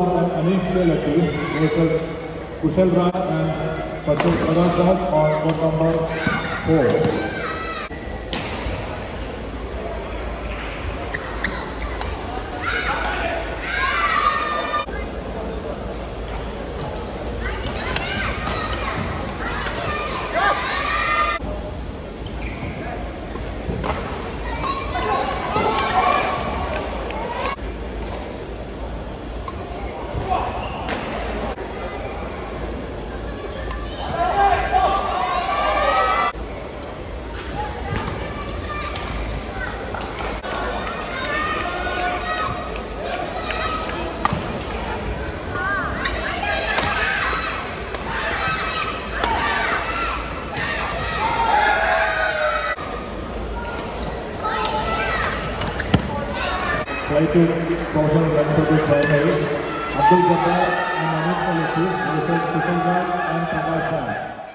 and Anish Lakhi versus Kushal and Patu Pragad on 4. Try to counter run service by Abdul Jabbar Lakhi versus Kushal Raj and Prakash Raj.